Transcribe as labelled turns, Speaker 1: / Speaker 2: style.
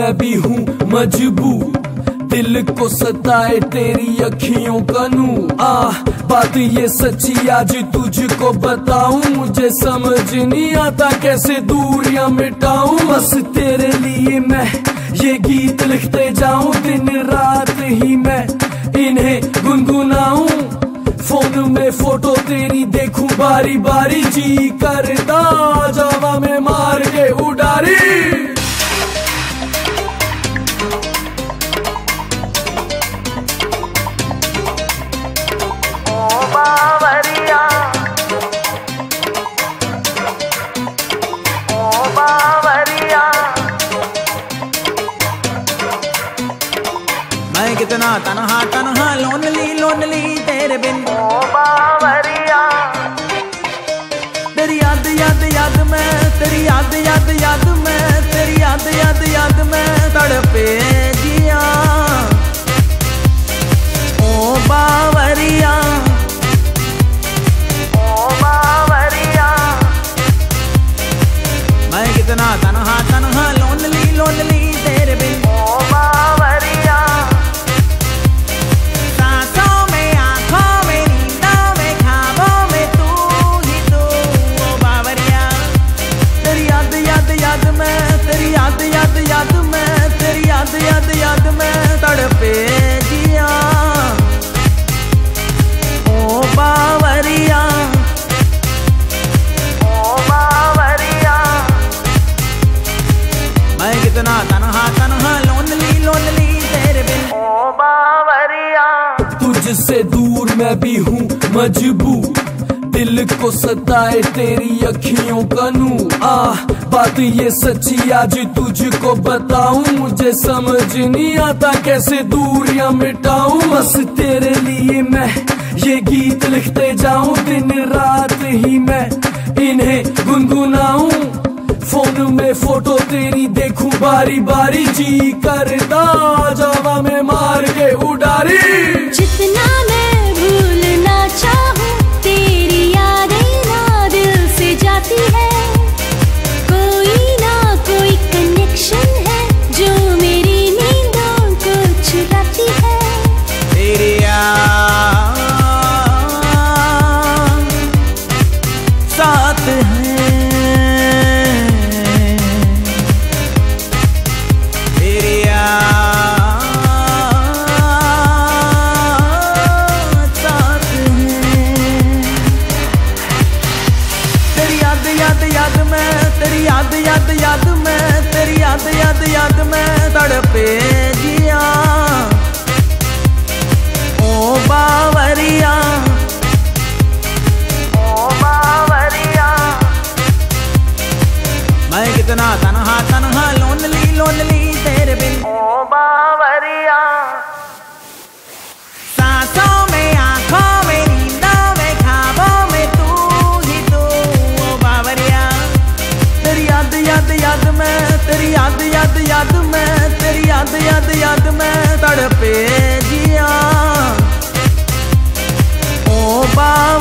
Speaker 1: मैं भी हूँ मजबूर दिल को सताए तेरी अखियों का नू आ बात ये सच्ची, आज तुझको बताऊँ। मुझे समझ नहीं आता कैसे दूरियाँ मिटाऊं। बस तेरे लिए मैं ये गीत लिखते जाऊँ। दिन रात ही मैं इन्हें गुनगुनाऊं। फ़ोन में फ़ोटो तेरी देखूँ बारी बारी जी करता मैं
Speaker 2: कितना तनहा तनहा, लोनली लोनली तेरे बिन।
Speaker 3: ओ बावरिया
Speaker 2: तेरी याद याद याद में, तेरी याद याद याद में, तेरी याद याद याद में तड़पे जिया। ओ बावरिया। कितना तनहा तनहा, लोनली लोनली तेरे बिन। याद में तड़पे जिया ओ बावरिया
Speaker 3: ओ बावरिया
Speaker 2: मैं कितना तनहा तनहा लोनली लोनली तेरे बिन
Speaker 3: ओ बावरिया
Speaker 1: तुझसे दूर मैं भी हूँ मजबूर दिल को सताए तेरी अखियों का नू आ बात ये सच्ची, आज तुझको बताऊँ, मुझे समझ नहीं आता कैसे दूरियाँ मिटाऊं। बस तेरे लिए मैं ये गीत लिखते जाऊँ, दिन रात ही मैं इन्हें गुनगुनाऊं। फ़ोन में फ़ोटो तेरी देखूँ बारी बारी जी करता
Speaker 4: याद
Speaker 2: याद याद में तेरी याद याद याद में तड़पे। तेरी याद याद याद मैं तेरी याद याद याद मैं तड़पे जिया।
Speaker 3: ओ बावरिया